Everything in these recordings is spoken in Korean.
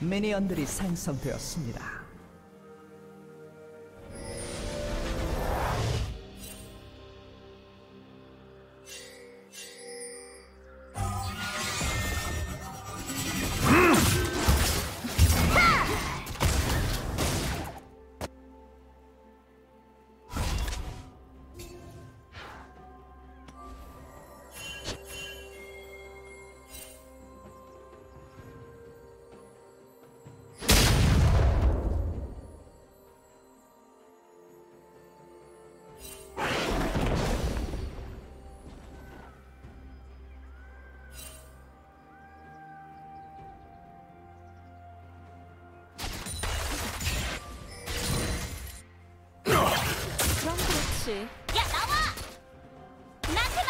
미니언들이 생성되었습니다. 나한테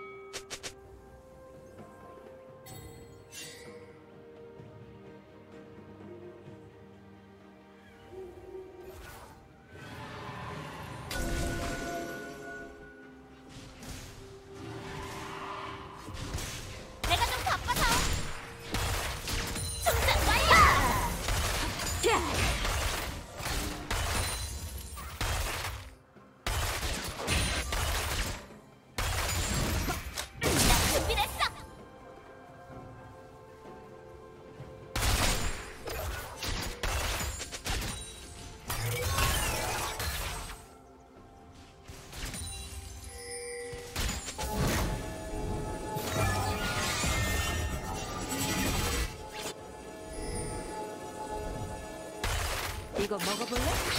이거 먹어볼래?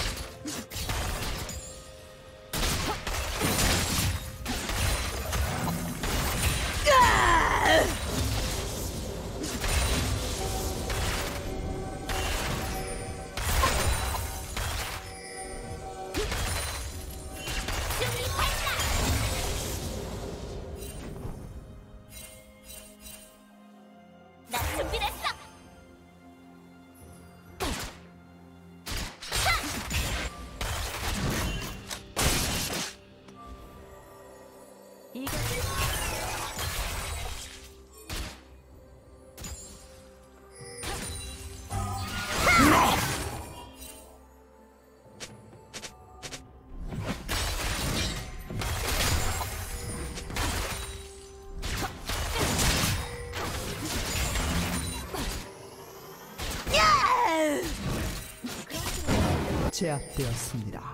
제압되었습니다.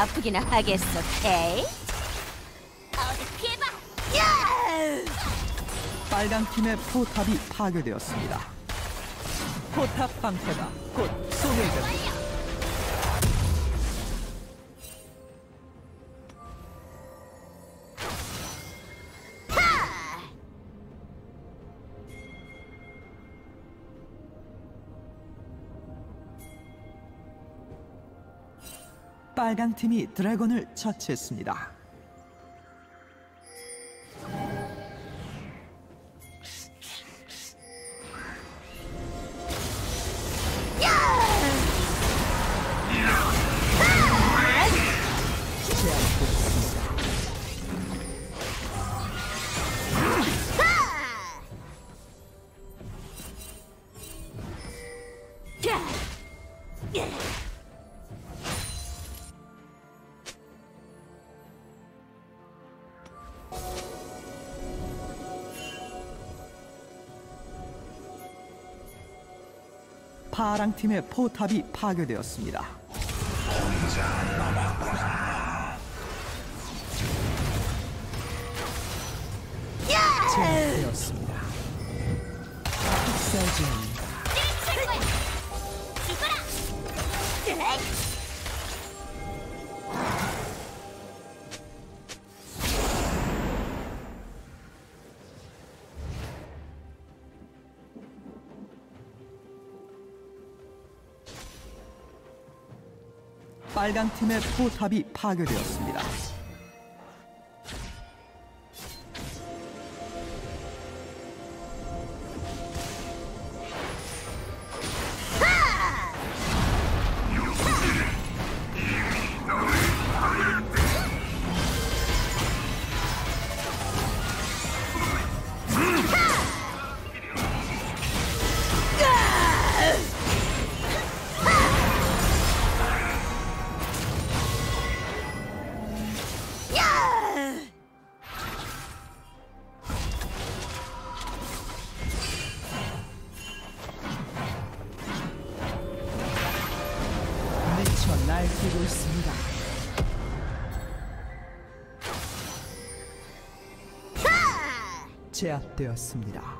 아프기나 하겠어, 케이? 빨강 팀의 포탑이 파괴되었습니다. 포탑 방패가 곧 소멸됩니다. 빨강 팀이 드래곤을 처치했습니다. 파랑 팀의 포탑이 파괴되었습니다. 제압되었습니다. 학살 중 빨강 팀의 포탑이 파괴되었습니다. 제압되었습니다.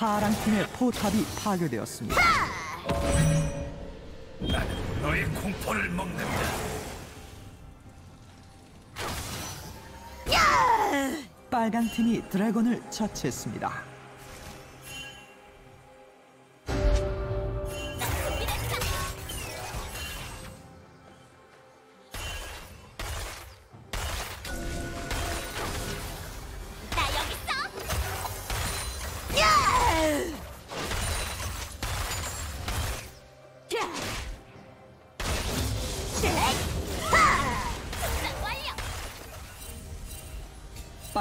파랑 팀의 포탑이 파괴되었습니다. 나는 너의 공포를 먹는다. 빨간 팀이 드래곤을 처치했습니다.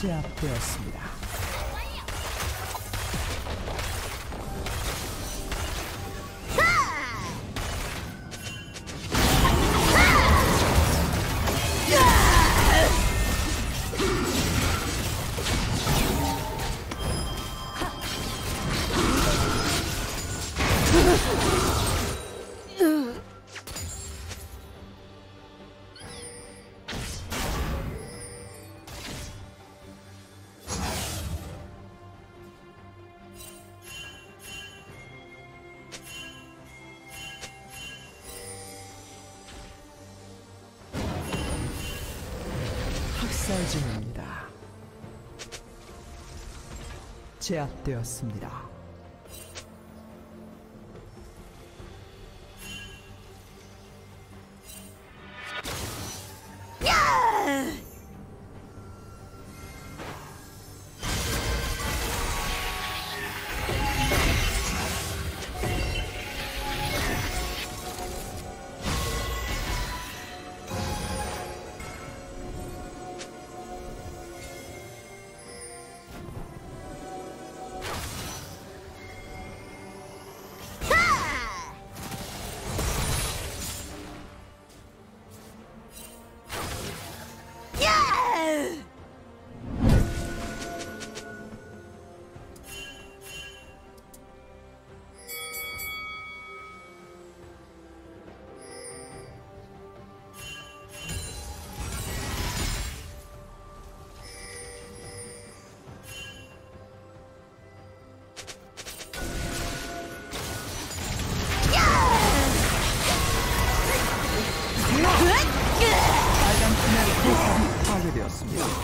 제압되었습니다. 제압되었습니다. 빨 파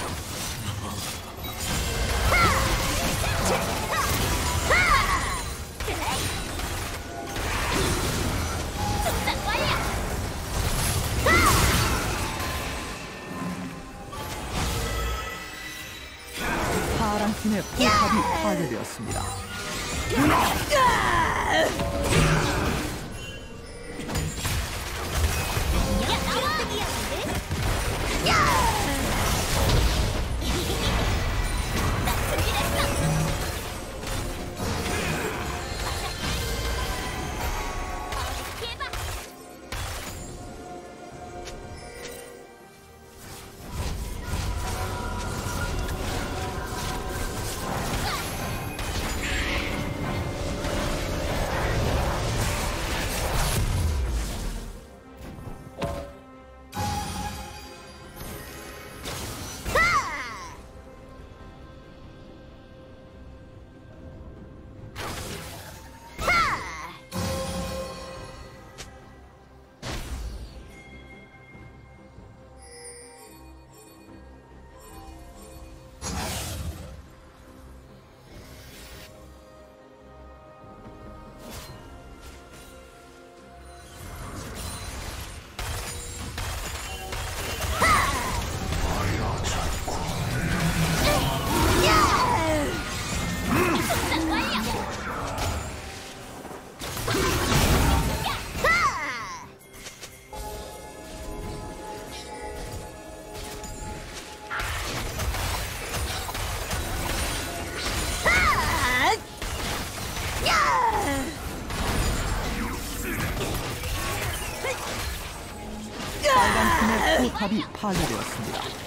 포탑이 파괴되었습니다.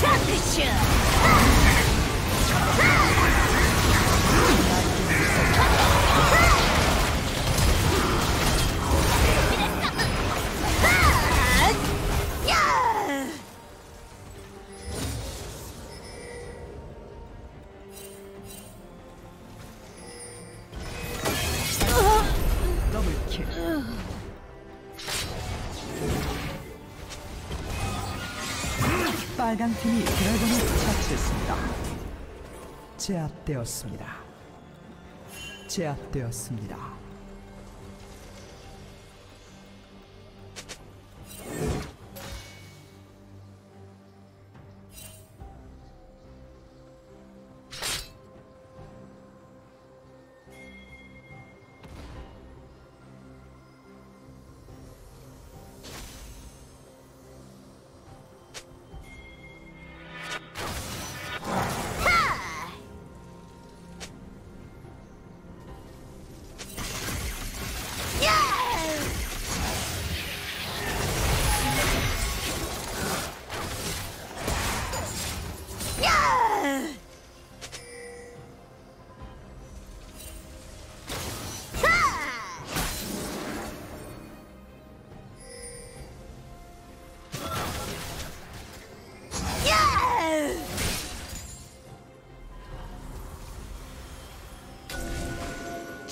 더 빨강 팀이 드래곤을 처치했습니다. 제압되었습니다. 제압되었습니다.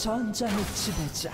전장의 지배자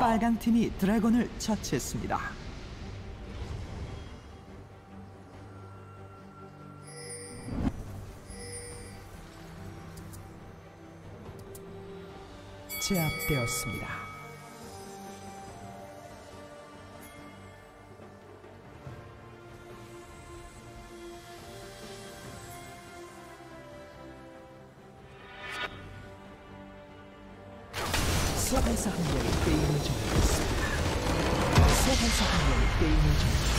빨강 팀이 드래곤을 처치했습니다. 제압되었습니다. 소환사 한 명이 게임을 종료했습니다. 소환사 한 명이 게임을 종료했습니다.